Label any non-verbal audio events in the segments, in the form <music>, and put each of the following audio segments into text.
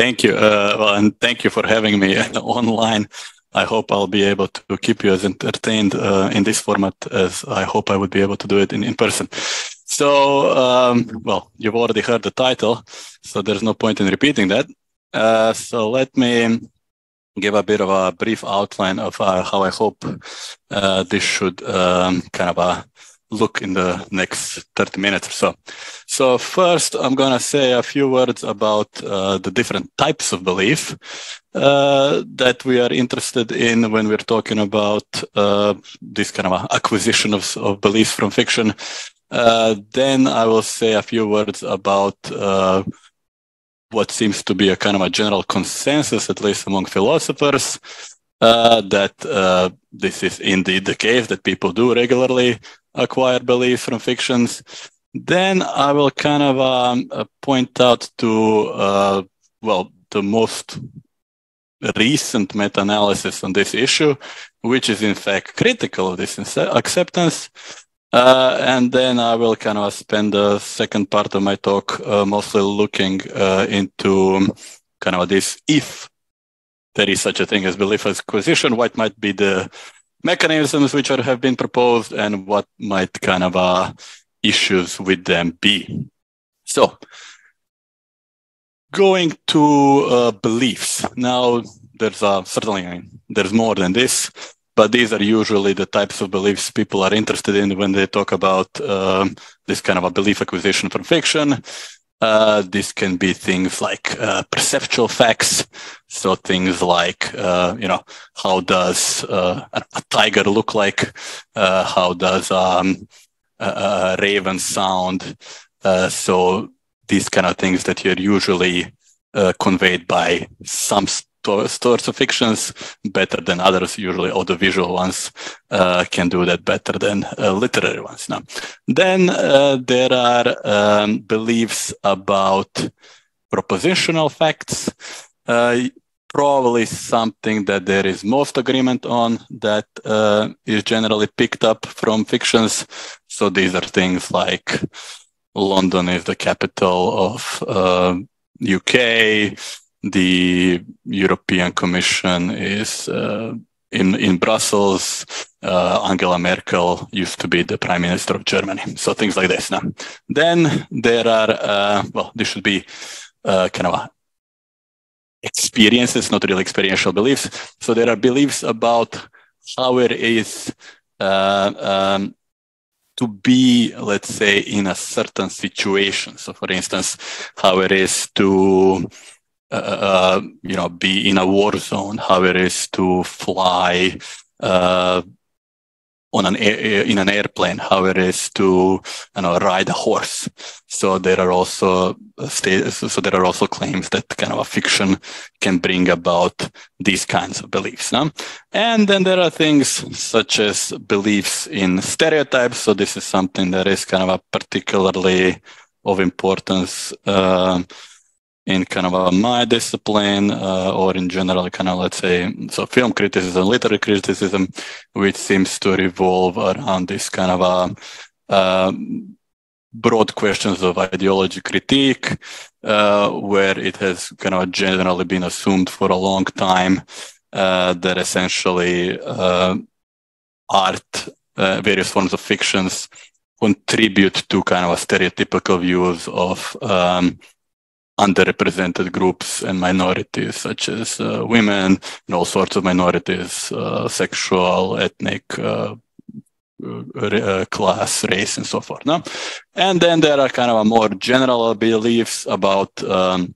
Thank you. Uh, and thank you for having me <laughs> online. I hope I'll be able to keep you as entertained uh, in this format as I hope I would be able to do it in, in person. So, um, well, you've already heard the title, so there's no point in repeating that. Uh, so let me give a bit of a brief outline of uh, how I hope uh, this should um, kind of uh, look in the next 30 minutes or so. So first, I'm going to say a few words about uh, the different types of belief uh, that we are interested in when we're talking about uh, this kind of acquisition of, of beliefs from fiction. Uh, then I will say a few words about uh, what seems to be a kind of a general consensus, at least among philosophers, uh, that this is indeed the case, that people do regularly acquire beliefs from fictions. Then I will kind of um, uh, point out to, uh, well, the most recent meta-analysis on this issue, which is in fact critical of this acceptance. Uh, and then I will kind of spend the second part of my talk uh, mostly looking uh, into kind of this if there is such a thing as belief acquisition, what might be the mechanisms which are, have been proposed and what might kind of uh, issues with them be. So going to uh, beliefs. Now there's uh, certainly there's more than this, but these are usually the types of beliefs people are interested in when they talk about um, this kind of a belief acquisition from fiction. Uh, this can be things like uh, perceptual facts. So things like, uh, you know, how does uh, a, tiger look like? Uh, how does um, a, a, raven sound? Uh, so these kind of things that are usually conveyed by some sorts of fictions better than others. Usually, audiovisual ones uh, can do that better than uh, literary ones. Now, then uh, there are um, beliefs about propositional facts. Uh, probably something that there is most agreement on that uh, is generally picked up from fictions. So these are things like London is the capital of UK uh, the European Commission is uh, in in Brussels. Uh, Angela Merkel used to be the prime minister of Germany. So things like this. Now, then there are uh, well, this should be uh, kind of experiences, not really experiential beliefs. So there are beliefs about how it is. Uh, um, to be, let's say, in a certain situation. So, for instance, how it is to uh, uh, you know, be in a war zone, how it is to fly uh, on an air, in an airplane, how it is to you know ride a horse. So there are also so there are also claims that kind of a fiction can bring about these kinds of beliefs. No? And then there are things such as beliefs in stereotypes. So this is something that is kind of a particularly of importance. Uh, in kind of a my discipline uh, or in general kind of let's say so film criticism literary criticism which seems to revolve around this kind of a uh, broad questions of ideology critique uh, where it has kind of generally been assumed for a long time uh, that essentially uh, art various forms of fictions contribute to kind of a stereotypical views of um, underrepresented groups and minorities such as uh, women and all sorts of minorities, uh, sexual, ethnic, uh, uh class, race, and so forth. No? And then there are kind of a more general beliefs about um,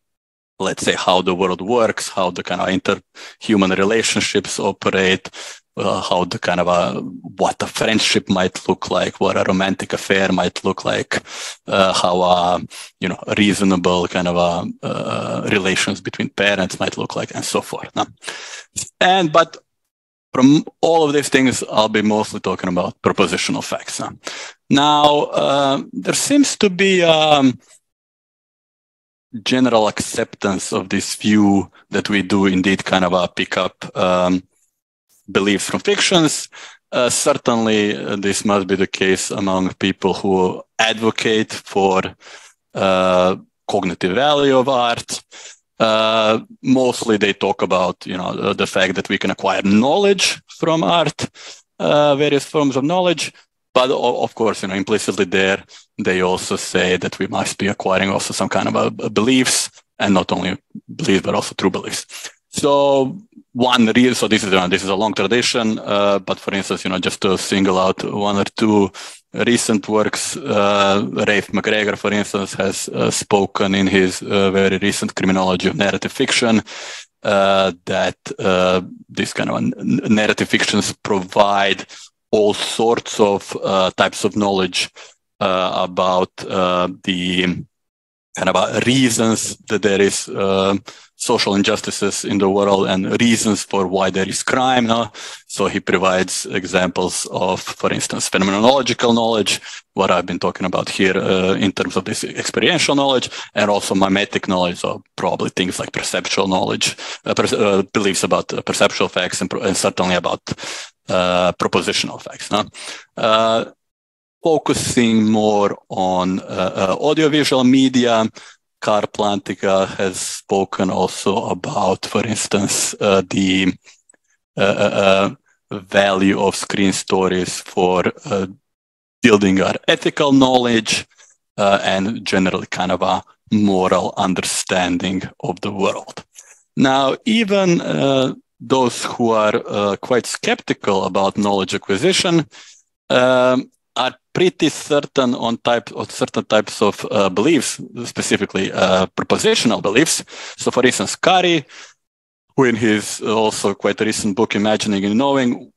let's say how the world works, how the kind of interhuman relationships operate, uh, how the kind of a what a friendship might look like, what a romantic affair might look like, uh, how a you know reasonable kind of a uh, relations between parents might look like, and so forth. No? And but from all of these things, I'll be mostly talking about propositional facts. No? Now, uh, there seems to be um, general acceptance of this view that we do indeed kind of a pick up um, beliefs from fictions. Uh, certainly, uh, this must be the case among people who advocate for uh, cognitive value of art. Uh, mostly they talk about you know the, the, fact that we can acquire knowledge from art, uh, various forms of knowledge. But of course, you know, implicitly there, they also say that we must be acquiring also some kind of a, a beliefs, and not only beliefs but also true beliefs. So one real, so this is uh, this is a long tradition, uh, but for instance, you know, just to single out one or two recent works, uh, Rafe McGregor, for instance, has uh, spoken in his uh, very recent Criminology of Narrative Fiction uh, that this kind of narrative fictions provide all sorts of types of knowledge about the kind of reasons that there is social injustices in the world and reasons for why there is crime. No? So he provides examples of, for instance, phenomenological knowledge, what I've been talking about here uh, in terms of this experiential knowledge, and also mimetic knowledge, so probably things like perceptual knowledge, uh, per- uh, beliefs about uh, perceptual facts, and, and, certainly about uh, propositional facts. No? Uh, focusing more on audiovisual media, Carl Plantinga has spoken also about, for instance, uh, the uh, uh, uh value of screen stories for uh, building our ethical knowledge uh, and generally kind of a moral understanding of the world. Now, even those who are quite skeptical about knowledge acquisition um, are pretty certain on type of certain types of uh, beliefs, specifically uh, propositional beliefs. So, for instance, Currie, who in his also quite recent book, Imagining and Knowing,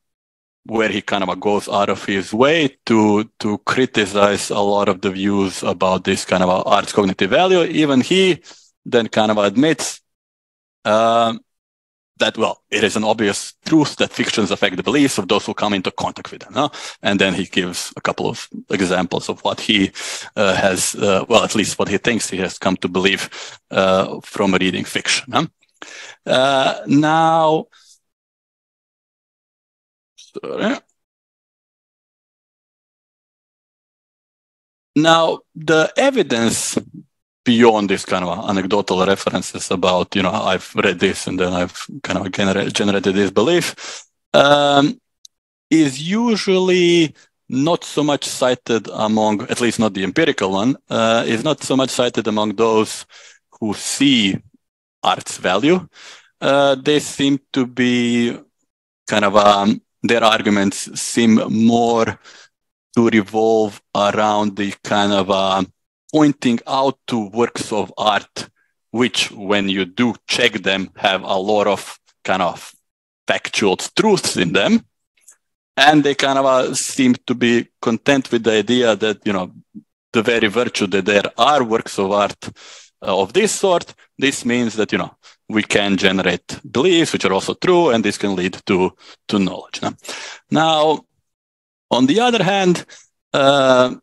where he kind of goes out of his way to to criticize a lot of the views about this kind of art's cognitive value. Even he then kind of admits um, that, well, it is an obvious truth that fictions affect the beliefs of those who come into contact with them. Huh? And then he gives a couple of examples of what he uh, has, uh, well, at least what he thinks he has come to believe uh, from reading fiction. Huh? Uh, now, sorry. Now, the evidence beyond this kind of anecdotal references about, you know, I've read this and then I've kind of gener- generated this belief, um, is usually not so much cited among, at least not the empirical one, uh, is not so much cited among those who see art's value. Uh, they seem to be kind of, um, their arguments seem more to revolve around the kind of, uh, pointing out to works of art, which when you do check them, have a lot of kind of factual truths in them. And they kind of uh, seem to be content with the idea that, you know, the very virtue that there are works of art uh, of this sort, this means that, you know, we can generate beliefs which are also true, and this can lead to, to knowledge. Now, on the other hand, uh,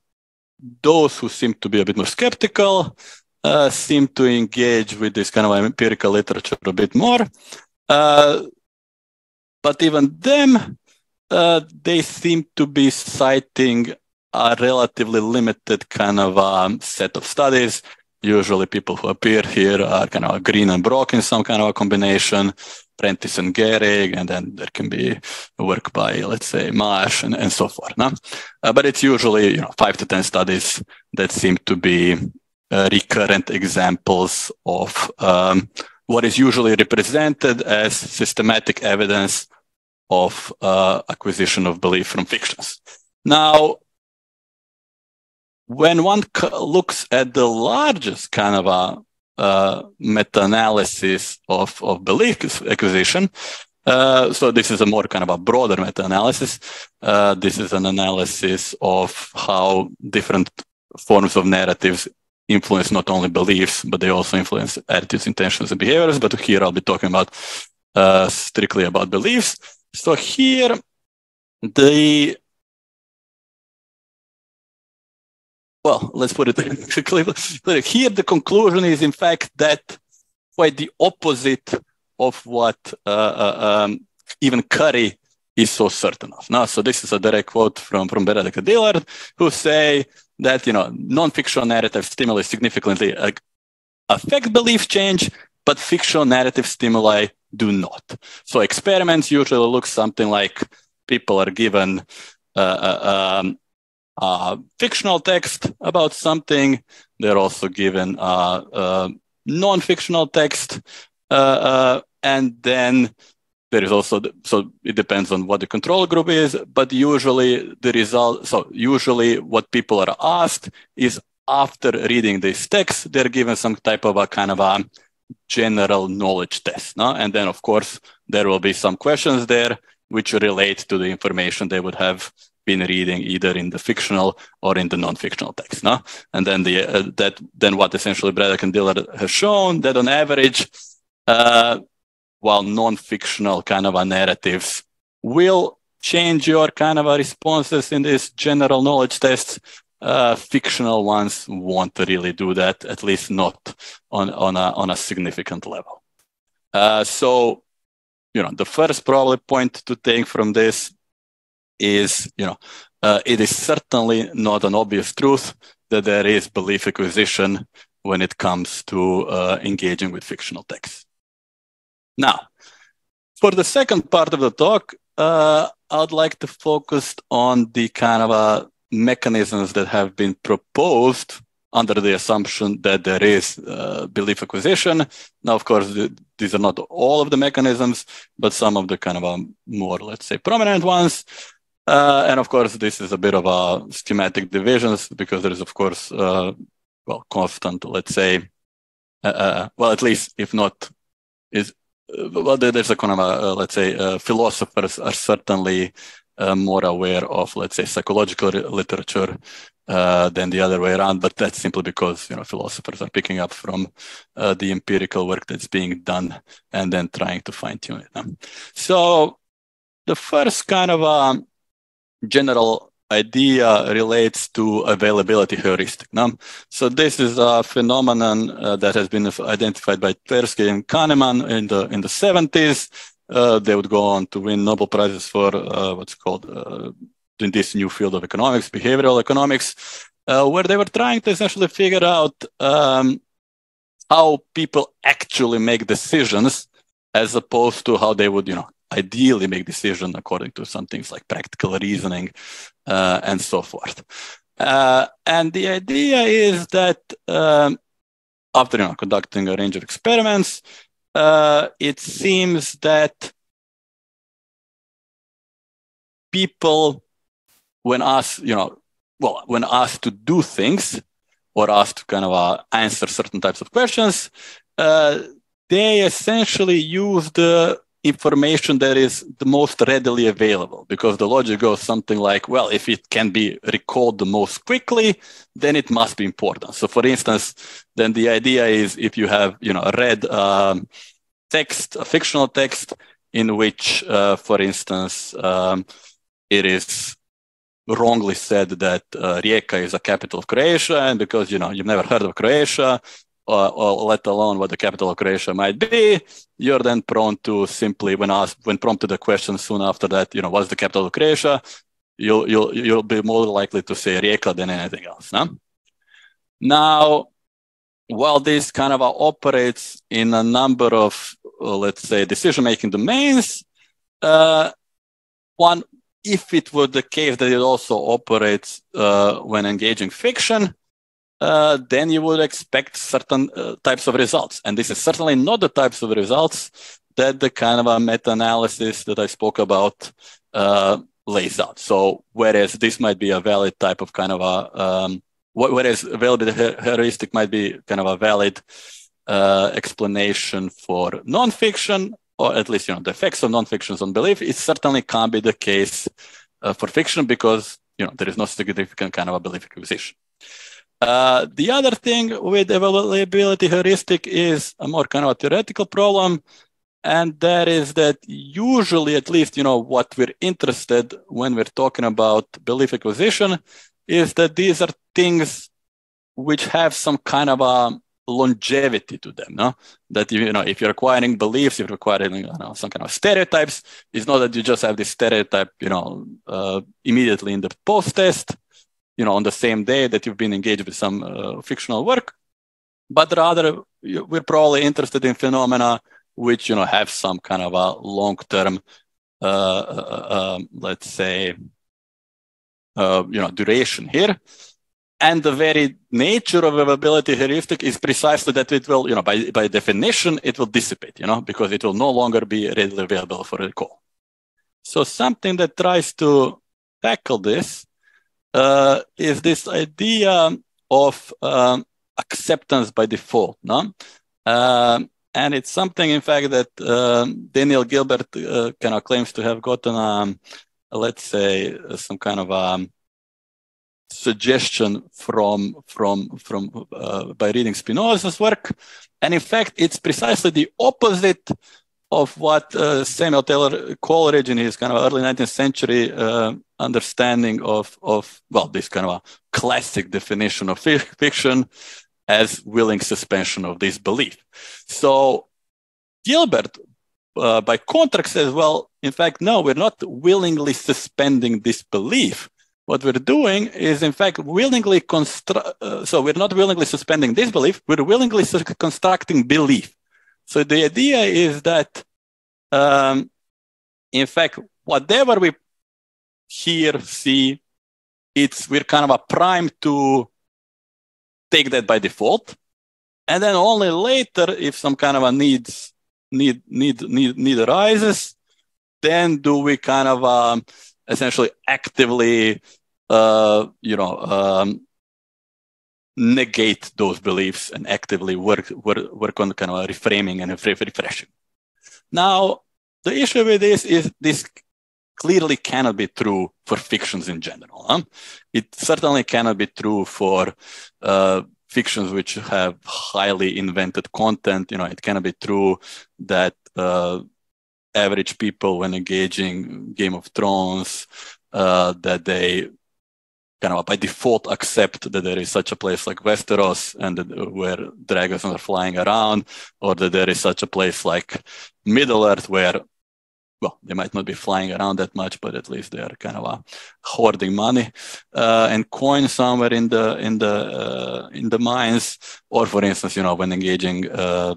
those who seem to be a bit more skeptical uh, seem to engage with this kind of empirical literature a bit more. Uh, but even them, uh, they seem to be citing a relatively limited kind of um, set of studies. Usually, people who appear here are kind of Green and Brock in some kind of a combination. Prentice and Gerrig, and then there can be work by, let's say, Marsh and, and so forth. No? Uh, but it's usually you know five to ten studies that seem to be uh, recurrent examples of um, what is usually represented as systematic evidence of uh, acquisition of belief from fictions. Now, when one looks at the largest kind of a uh, meta-analysis of, of belief acquisition. Uh, so this is a more kind of a broader meta-analysis. Uh, this is an analysis of how different forms of narratives influence not only beliefs, but they also influence attitudes, intentions, and behaviors. But here I'll be talking about uh, strictly about beliefs. So here, the well, let's put it. <laughs> Here, the conclusion is, in fact, that quite the opposite of what uh, uh, um, even Currie is so certain of. Now, so this is a direct quote from, from Braddock and Dillard, who say that, you know, non-fictional narrative stimuli significantly uh, affect belief change but fictional narrative stimuli do not. So experiments usually look something like people are given uh, uh, um, uh, fictional text about something. They're also given uh, uh, non-fictional text, uh, and then there is also the, so it depends on what the control group is. But usually the result. So usually what people are asked is after reading this text, they're given some type of a kind of a general knowledge test. No? And then, of course, there will be some questions there which relate to the information they would have been reading either in the fictional or in the non-fictional text. No? And then the uh, that then what essentially Braddock and Dillard has shown that on average, uh, while non-fictional kind of narratives will change your kind of responses in this general knowledge tests, uh, fictional ones won't really do that, at least not on, on, a, on a significant level. Uh, so, you know, the first probably point to take from this is, you know, uh, it is certainly not an obvious truth that there is belief acquisition when it comes to uh, engaging with fictional texts. Now, for the second part of the talk, uh, I'd like to focus on the kind of a mechanisms that have been proposed under the assumption that there is uh, belief acquisition. Now, of course, th- these are not all of the mechanisms, but some of the kind of um, more, let's say, prominent ones. Uh, and of course, this is a bit of a schematic divisions because there is, of course, uh, well, constant, let's say, uh, uh, well, at least if not, is uh, well, there's a kind of a, let's say, philosophers are certainly uh, more aware of, let's say, psychological literature uh, than the other way around. But that's simply because you know philosophers are picking up from uh, the empirical work that's being done and then trying to fine tune it. So the first kind of um, general idea relates to availability heuristic. No? So this is a phenomenon uh, that has been identified by Tversky and Kahneman in the in the 70s. Uh, they would go on to win Nobel prizes for uh, what's called uh, in this new field of economics, behavioral economics, uh, where they were trying to essentially figure out um, how people actually make decisions, as opposed to how they would, you know, ideally make decisions according to some things like practical reasoning uh, and so forth. and the idea is that um, after you know, conducting a range of experiments, uh, it seems that people, when asked, you know, well, when asked to do things or asked to kind of uh, answer certain types of questions, uh, they essentially use the information that is the most readily available because the logic goes something like well if it can be recalled the most quickly then it must be important. So for instance then the idea is if you have you know a read um, text a fictional text in which uh, for instance um, it is wrongly said that uh, Rijeka is a capital of Croatia, and because you know you've never heard of Croatia, uh, or let alone what the capital of Croatia might be, you're then prone to simply, when asked, when prompted a question soon after that, you know, what's the capital of Croatia? You'll you'll you'll be more likely to say Rijeka than anything else. No? Now, while this kind of operates in a number of, uh, let's say, decision-making domains, uh, one, if it were the case that it also operates uh, when engaging fiction, uh, then you would expect certain uh, types of results. And this is certainly not the types of results that the kind of a meta-analysis that I spoke about uh, lays out. So whereas this might be a valid type of kind of a, um, whereas availability heuristic might be kind of a valid uh, explanation for nonfiction, or at least you know the effects of nonfiction on belief, it certainly can't be the case uh, for fiction because you know there is no significant kind of a belief acquisition. Uh, the other thing with availability heuristic is a more kind of a theoretical problem, and that is that usually, at least, you know, what we're interested when we're talking about belief acquisition is that these are things which have some kind of a longevity to them. No, that you know, if you're acquiring beliefs, if you're acquiring you know, some kind of stereotypes, it's not that you just have this stereotype, you know, uh, immediately in the post test you know, on the same day that you've been engaged with some uh, fictional work, but rather we're probably interested in phenomena which you know have some kind of a long-term, uh, uh, um, let's say, uh, you know, duration here. And the very nature of availability heuristic is precisely that it will, you know, by, by definition, it will dissipate, you know, because it will no longer be readily available for recall. So something that tries to tackle this uh, is this idea of um, acceptance by default. No? Um, and it's something, in fact, that um, Daniel Gilbert uh, kind of claims to have gotten, um, let's say, some kind of um, suggestion from from from uh, by reading Spinoza's work, and in fact, it's precisely the opposite of what uh, Samuel Taylor Coleridge in his kind of early 19th century uh, understanding of of well, this kind of a classic definition of fiction as willing suspension of disbelief. So Gilbert, uh, by contrast, says, well, in fact, no, we're not willingly suspending disbelief. What we're doing is, in fact, willingly construct. Uh, so we're not willingly suspending disbelief. We're willingly constructing belief. So the idea is that, um, in fact, whatever we hear, see, it's we're kind of a prime to take that by default. And then only later, if some kind of a needs need need need need arises, then do we kind of um, essentially actively, uh, you know, um, negate those beliefs and actively work work work on kind of reframing and refreshing. Now, the issue with this is this clearly cannot be true for fictions in general. Huh? It certainly cannot be true for uh, fictions which have highly invented content. You know, it cannot be true that uh, average people, when engaging Game of Thrones, uh, that they kind of by default accept that there is such a place like Westeros and that, where dragons are flying around, or that there is such a place like Middle Earth where well, they might not be flying around that much, but at least they are kind of uh, hoarding money uh, and coin somewhere in the in the uh, in the mines. Or, for instance, you know, when engaging uh,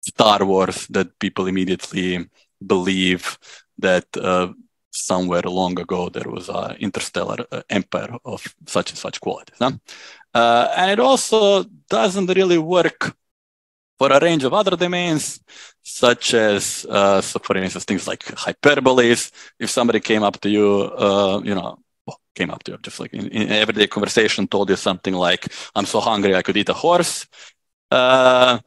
Star Wars, that people immediately believe that uh, somewhere long ago there was an interstellar uh, empire of such and such qualities. Huh? and it also doesn't really work for a range of other domains, such as, uh, so for instance, things like hyperboles. If somebody came up to you, uh, you know, well, came up to you, just like in, in, everyday conversation, told you something like, I'm so hungry I could eat a horse. Uh,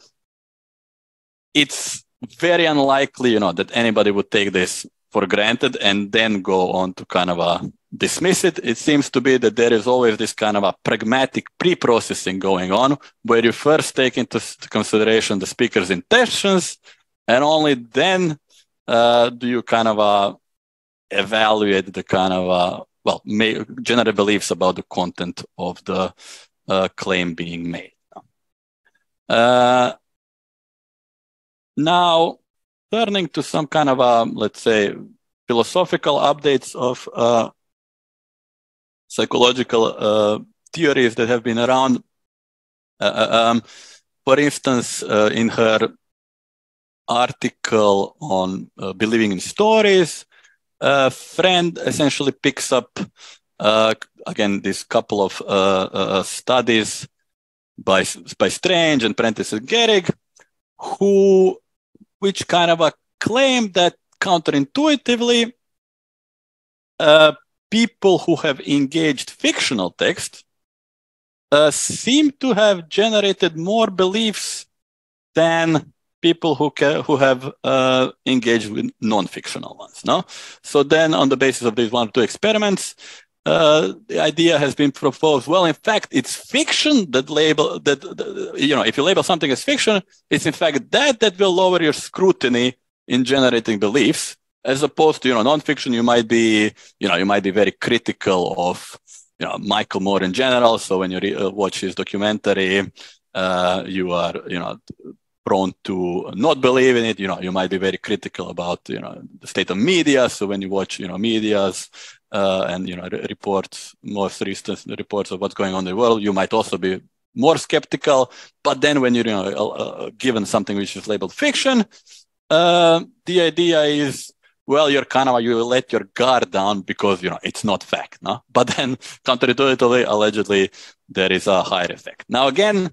it's very unlikely, you know, that anybody would take this for granted and then go on to kind of a dismiss it. It seems to be that there is always this kind of a pragmatic pre-processing going on where you first take into consideration the speaker's intentions and only then uh, do you kind of uh, evaluate the kind of uh, well may, general beliefs about the content of the uh, claim being made. Uh, now, turning to some kind of a let's say philosophical updates of uh, psychological uh, theories that have been around. Uh, uh um, for instance, uh, in her article on uh, believing in stories, a Friend essentially picks up again this couple of studies by by Strange and Prentice and Gerrig, who which kind of a claim that counterintuitively uh, people who have engaged fictional text uh, seem to have generated more beliefs than people who ca- who have uh, engaged with non-fictional ones. No, so then on the basis of these one or two experiments, uh, the idea has been proposed. Well, in fact, it's fiction that label that you know if you label something as fiction, it's in fact that that will lower your scrutiny in generating beliefs as opposed to you know nonfiction you might be you know you might be very critical of you know michael moore in general. So when you re- uh, watch his documentary uh, you are you know prone to not believe in it. You know you might be very critical about you know the state of media. So when you watch you know media's uh, and you know re- reports most recent reports of what's going on in the world you might also be more skeptical. But then when you're you know, uh, given something which is labeled fiction, uh, the idea is well, you're kind of you let your guard down because you know it's not fact, no. <laughs> But then counterintuitively, allegedly, there is a higher effect. Now again,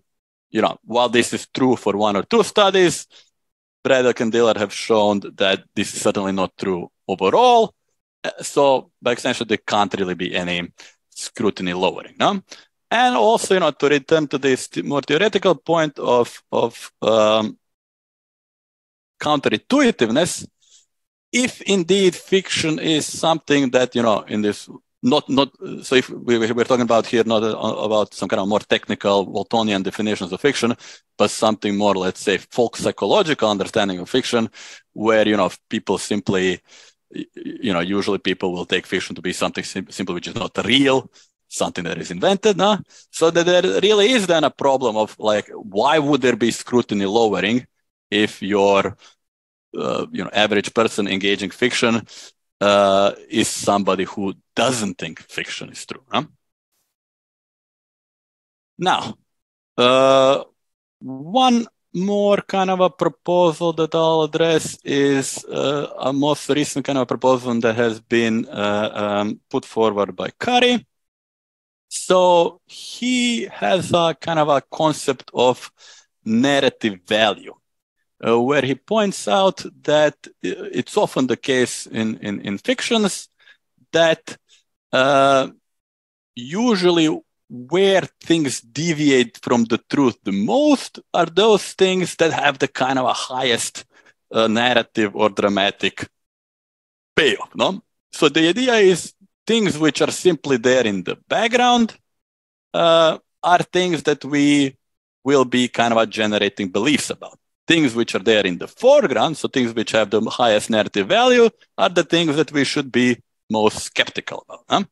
you know, while this is true for one or two studies, Braddock and Dillard have shown that this is certainly not true overall. Uh, so by extension, there can't really be any scrutiny lowering, no. And also, you know, to return to this more theoretical point of of um, counterintuitiveness, if indeed fiction is something that you know in this not not so if we, we're talking about here not about some kind of more technical Waltonian definitions of fiction, but something more let's say folk psychological understanding of fiction, where you know people simply you know usually people will take fiction to be something sim- simply which is not real something that is invented no? so that there really is then a problem of like why would there be scrutiny lowering if your uh, you know average person engaging fiction uh, is somebody who doesn't think fiction is true. Huh? Now, uh, one more kind of a proposal that I'll address is uh, a most recent kind of proposal that has been uh, um, put forward by Currie. So he has a kind of a concept of narrative value uh, where he points out that it's often the case in, in, in fictions that uh, usually where things deviate from the truth the most are those things that have the kind of a highest uh, narrative or dramatic payoff. No? So the idea is things which are simply there in the background uh, are things that we will be kind of generating beliefs about things which are there in the foreground, so things which have the highest narrative value, are the things that we should be most skeptical about. Huh?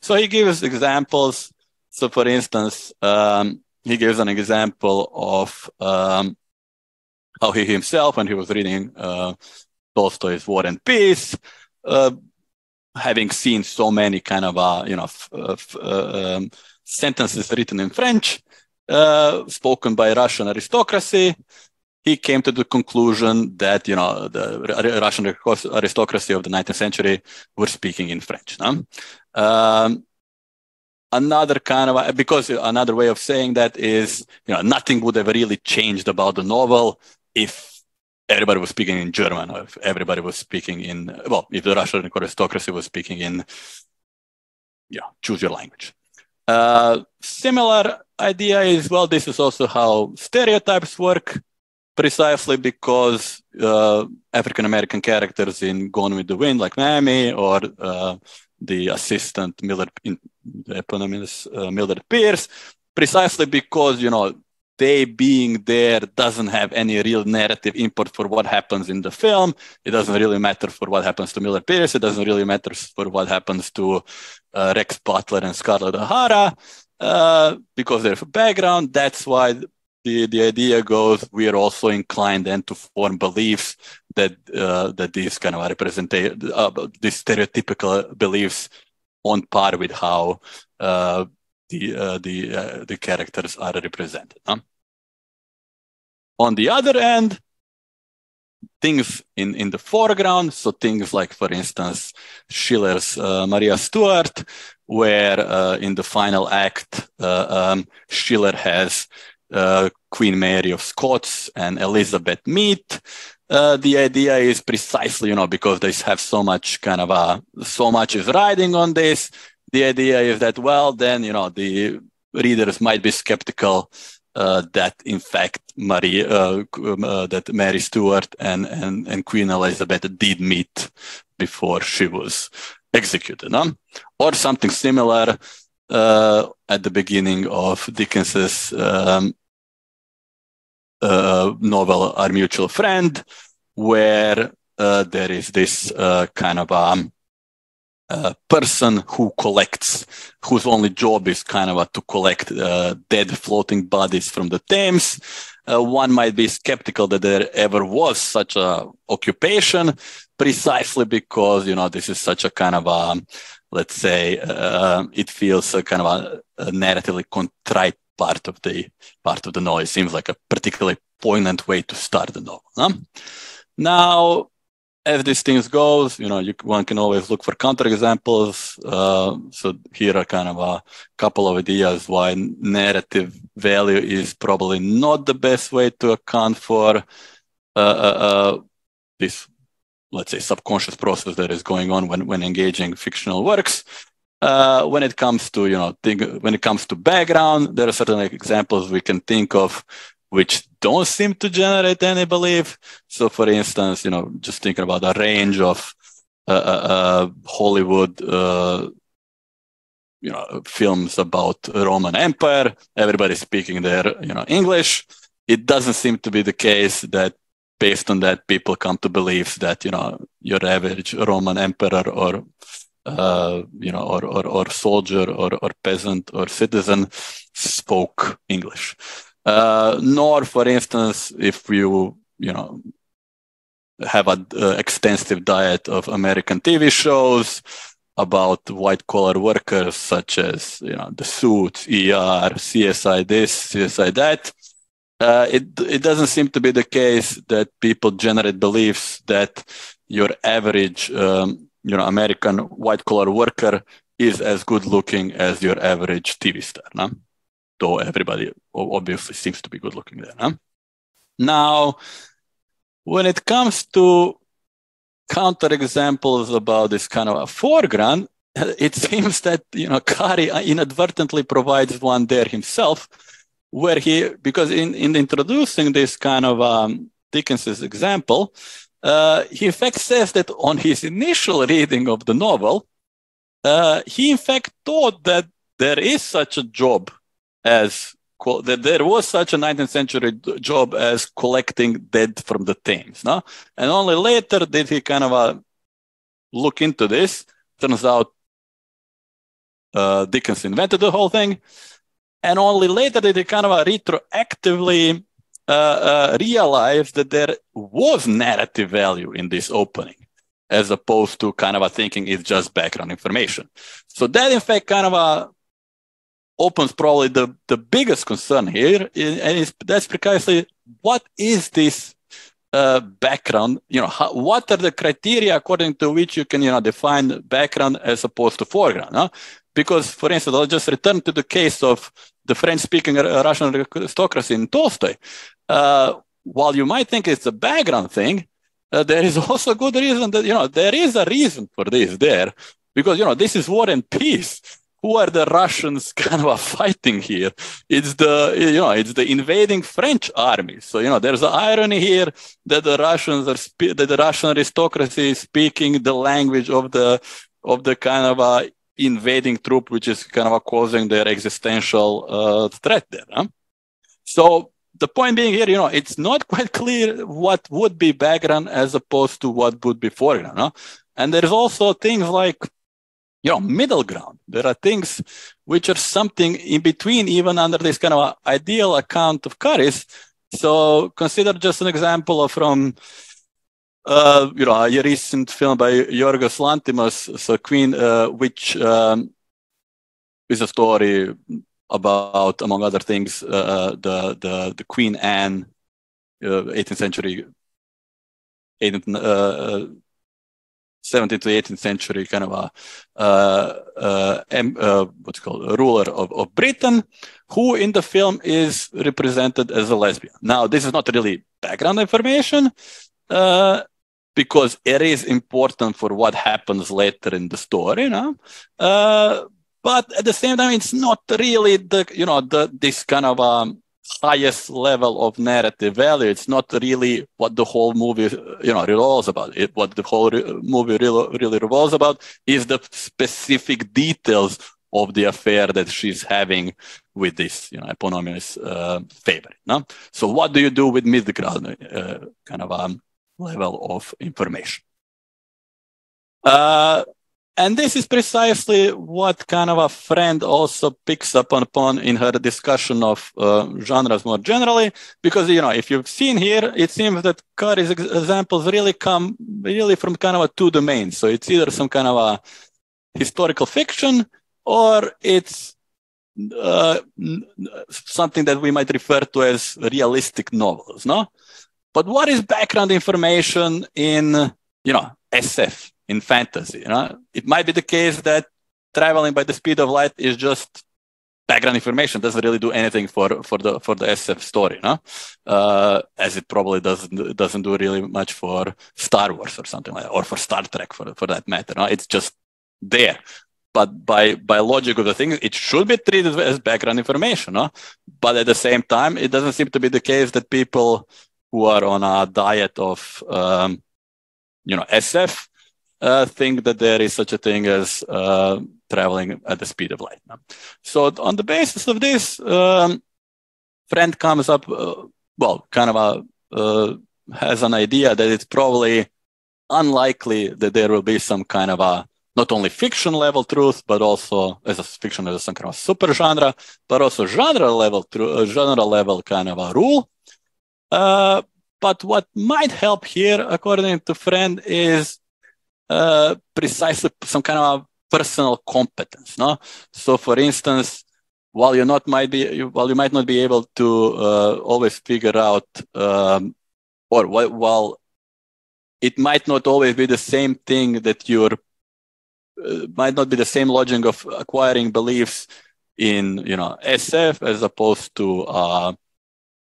So he gives examples. So, for instance, um, he gives an example of um, how he himself, when he was reading uh, Tolstoy's War and Peace, uh, having seen so many kind of uh, you know f- f- uh, um, sentences written in French, uh, spoken by Russian aristocracy, he came to the conclusion that you know the Russian aristocracy of the 19th century were speaking in French. No? Um, another kind of because another way of saying that is you know nothing would have really changed about the novel if everybody was speaking in German or if everybody was speaking in well if the Russian aristocracy was speaking in yeah choose your language. Uh, similar idea is well this is also how stereotypes work precisely because uh, African American characters in Gone with the Wind, like Mammy, or uh, the assistant Miller in, eponymous uh, Mildred Pierce, precisely because you know they being there doesn't have any real narrative import for what happens in the film. It doesn't really matter for what happens to Mildred Pierce. It doesn't really matter for what happens to uh, Rhett Butler and Scarlett O'Hara. Uh, because they're background, that's why the, the idea goes we are also inclined then to form beliefs that uh, that these kind of represent uh, these stereotypical beliefs on par with how uh, the uh, the uh, the characters are represented. Huh? On the other end, things in, in the foreground, so things like, for instance, Schiller's uh, Maria Stuart, where in the final act, um, Schiller has uh, Queen Mary of Scots and Elizabeth meet. Uh, the idea is precisely, you know, because they have so much kind of a, so much is riding on this. The idea is that, well, then, you know, the readers might be skeptical uh, that in fact Mary, uh, uh, that Mary Stuart and, and, and Queen Elizabeth did meet before she was executed, no? or something similar uh, at the beginning of Dickens's um, uh, novel Our Mutual Friend, where uh, there is this uh, kind of a person who collects, whose only job is kind of to collect uh, dead floating bodies from the Thames. Uh, one might be skeptical that there ever was such a occupation, precisely because you know this is such a kind of a, let's say, uh, it feels a kind of a, a narratively contrite part of the part of the novel. It seems like a particularly poignant way to start the novel. No? Now, as these things goes, you know, you, one can always look for counterexamples. Uh, so here are kind of a couple of ideas why narrative value is probably not the best way to account for uh, uh, uh this, let's say, subconscious process that is going on when, when engaging fictional works. Uh, when it comes to, you know, think, when it comes to background, there are certain examples we can think of which don't seem to generate any belief. So, for instance, you know, just thinking about a range of uh, uh, uh Hollywood, uh, you know, films about Roman Empire, everybody speaking their, you know, English. It doesn't seem to be the case that based on that people come to believe that you know your average Roman emperor or uh, you know or, or, or soldier or, or peasant or citizen spoke English. Uh, nor, for instance, if you you know have an uh, extensive diet of American TV shows about white collar workers, such as you know the Suits, ER, CSI this, CSI that. Uh, it it doesn't seem to be the case that people generate beliefs that your average um, you know American white collar worker is as good looking as your average TV star. No? though everybody obviously seems to be good looking there. Huh? Now, when it comes to counterexamples about this kind of a foreground, <laughs> it seems that you know Currie inadvertently provides one there himself, where he because in in introducing this kind of um, Dickens's example, uh, he in fact says that on his initial reading of the novel, uh, he in fact thought that there is such a job as that there was such a 19th century job as collecting dead from the Thames. No? And only later did he kind of uh, look into this. Turns out uh, Dickens invented the whole thing. And only later did he kind of uh, retroactively uh, uh, realize that there was narrative value in this opening, as opposed to kind of a thinking it's just background information. So that, in fact, kind of a uh, opens probably the, the biggest concern here, and that's precisely what is this uh, background? You know, how, what are the criteria according to which you can you know define background as opposed to foreground? Huh? Because, for instance, I'll just return to the case of the French-speaking Russian aristocracy in Tolstoy. Uh, while you might think it's a background thing, uh, there is <laughs> also good reason that you know there is a reason for this there because you know this is war and peace who are the Russians <laughs> kind of fighting here? It's the you know it's the invading French army. So you know there's an irony here that the Russians are spe- that the Russian aristocracy is speaking the language of the of the kind of uh, invading troop, which is kind of causing their existential uh, threat there. Huh? So the point being here, you know, it's not quite clear what would be background as opposed to what would be foreground. Huh? And there's also things like you know middle ground there are things which are something in between even under this kind of ideal account of Currie's so consider just an example from uh, you know a recent film by Yorgos Lanthimos so Queen uh, which um, is a story about among other things uh, the, the the Queen Anne 18th uh, century 18th, 17th to 18th century kind of a uh, uh, uh, what's called a ruler of, of Britain, who in the film is represented as a lesbian. Now, this is not really background information uh, because it is important for what happens later in the story. But at the same time, it's not really the you know the this kind of um, highest level of narrative value. It's not really what the whole movie, you know, revolves about. It, what the whole re- movie really, really revolves about is the specific details of the affair that she's having with this, you know, eponymous uh, favorite. No? So what do you do with mid-ground uh, kind of um, level of information? Uh, and this is precisely what kind of a Friend also picks up upon in her discussion of uh, genres more generally, because, you know, if you've seen here, it seems that Currie's examples really come really from kind of a two domains. So it's either some kind of a historical fiction or it's uh, something that we might refer to as realistic novels, no? But what is background information in, you know, SF, in fantasy? You know? It might be the case that traveling by the speed of light is just background information doesn't really do anything for for the for the SF story, no? Uh, as it probably doesn't doesn't do really much for Star Wars or something like that, or for Star Trek for for that matter. No? It's just there. But by by logic of the thing, it should be treated as background information, no? But at the same time, it doesn't seem to be the case that people who are on a diet of um, you know SF uh, think that there is such a thing as uh, traveling at the speed of light. So on the basis of this, um, Friend comes up, uh, well, kind of a uh, has an idea that it's probably unlikely that there will be some kind of a not only fiction level truth, but also as a fiction as some kind of super genre, but also genre level, uh, genre level kind of a rule uh, but what might help here, according to Friend, is uh, precisely some kind of personal competence. No, so for instance, while you not might be while you might not be able to uh, always figure out, um, or while it might not always be the same thing that you're uh, might not be the same logic of acquiring beliefs in you know SF as opposed to uh,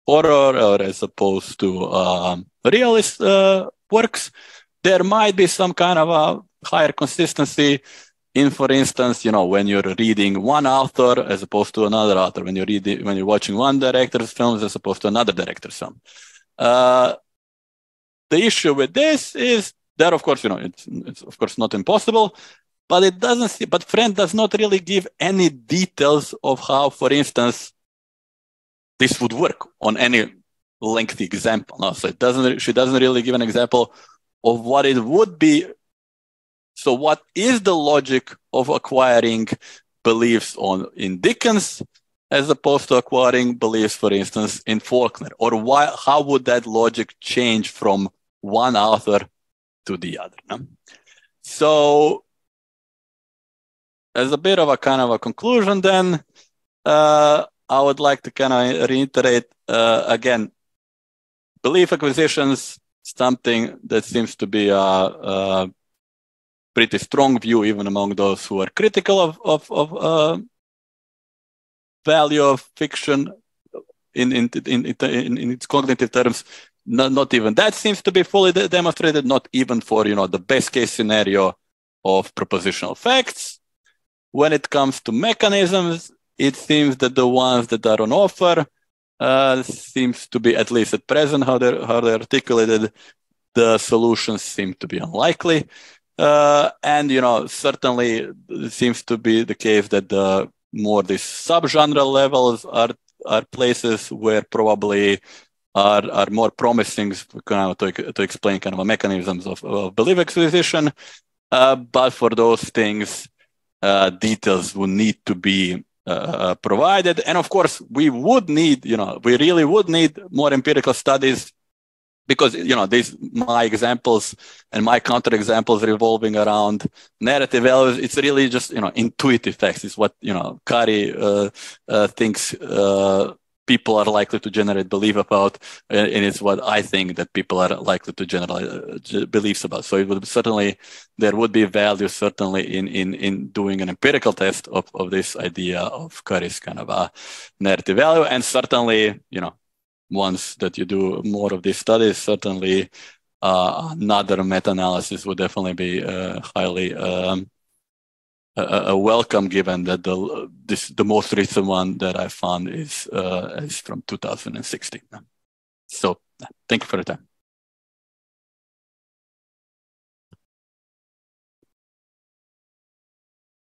horror or as opposed to um, realist uh, works, there might be some kind of a higher consistency in, for instance, you know, when you're reading one author as opposed to another author, when you're reading, when you're watching one director's films as opposed to another director's film. Uh, the issue with this is that, of course, you know, it's, it's of course not impossible, but it doesn't. See, but Friend does not really give any details of how, for instance, this would work on any lengthy example. No, so it doesn't. She doesn't really give an example of what it would be. So, what is the logic of acquiring beliefs on in Dickens as opposed to acquiring beliefs, for instance, in Faulkner, or why? How would that logic change from one author to the other? No? So, as a bit of a kind of a conclusion, then. Uh, I would like to kind of reiterate uh, again, belief acquisitions, something that seems to be a, a, pretty strong view even among those who are critical of, of, of uh, value of fiction in, in, in, in, in its cognitive terms. Not, not even that seems to be fully de- demonstrated, not even for, you know, the best case scenario of propositional facts. When it comes to mechanisms, it seems that the ones that are on offer uh, seems to be at least at present how they're how they're articulated the solutions seem to be unlikely uh, and you know certainly it seems to be the case that the more these subgenre levels are are places where probably are, are more promising kind of to, to explain kind of mechanisms of, of belief acquisition. Uh, but for those things, uh, details will need to be uh, provided. And of course, we would need, you know, we really would need more empirical studies because, you know, these, my examples and my counter examples revolving around narrative values, it's really just, you know, intuitive facts. It's what, you know, Currie uh, uh, thinks uh, people are likely to generate belief about, and it's what I think that people are likely to generate uh, beliefs about. So it would certainly there would be value certainly in in in doing an empirical test of of this idea of Currie's kind of a narrative value, and certainly you know once that you do more of these studies, certainly uh, another meta-analysis would definitely be uh, highly um, a, a, welcome given that the this the most recent one that I found is uh, is from 2016. So thank you for the time.